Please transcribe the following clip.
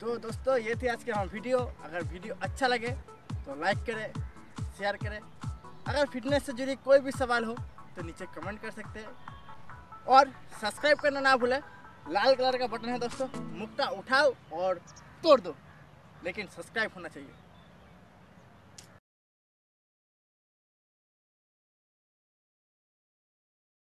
तो दोस्तों, ये थी आज की हमारी वीडियो। अगर वीडियो अच्छा लगे तो लाइक करें शेयर करें। अगर फिटनेस से जुड़ी कोई भी सवाल हो तो नीचे कमेंट कर सकते हैं। और सब्सक्राइब करना ना भूलें। लाल कलर का बटन है दोस्तों, मुक्ता उठाओ और तोड़ दो। लेकिन सब्सक्राइब होना चाहिए।